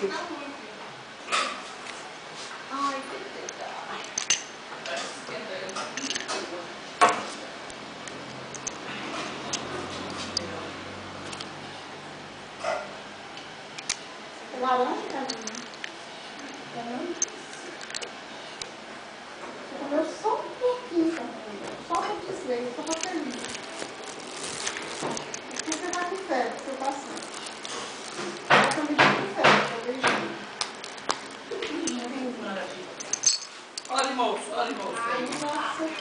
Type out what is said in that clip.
Tá Ai, que Laranja tá né? só um pouquinho, só pra dizer, eu tô feliz. Você tá com fé? você tá assim. Animals, animals.